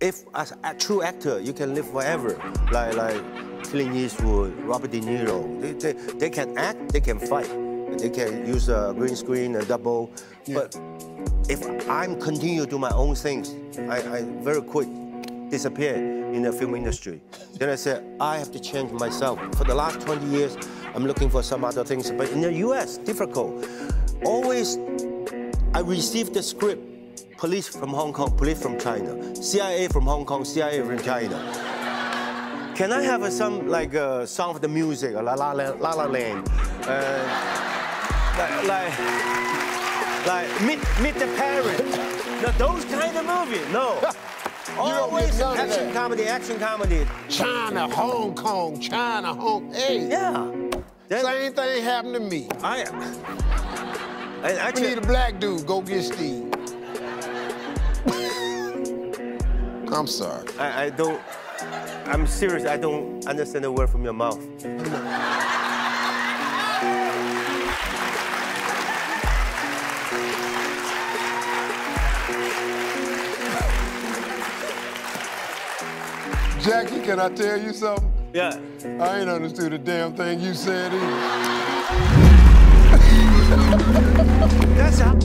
if as a true actor, you can live forever, like like Clint Eastwood, Robert De Niro. They, they, they can act, they can fight, they can use a green screen a double. Yeah. But if I'm continue to do my own things, I, I very quick disappear in the film industry. then I said, I have to change myself. For the last 20 years, I'm looking for some other things. But in the US, difficult. Always, I received the script. Police from Hong Kong, police from China. CIA from Hong Kong, CIA from China. Can I have uh, some like uh, song of the music, La La La, La, La Land? Uh, like, like, meet, meet the parents. No, those kind of movies, no. Always get none of action comedy, action comedy. China, Hong Kong, China, Hong. Hey, Yeah. Then same thing happened to me. I, I We need a black dude. Go get Steve. I'm sorry. I, I don't, I'm serious, I don't understand a word from your mouth. Jackie, can I tell you something? Yeah. I ain't understood a damn thing you said either. That's how.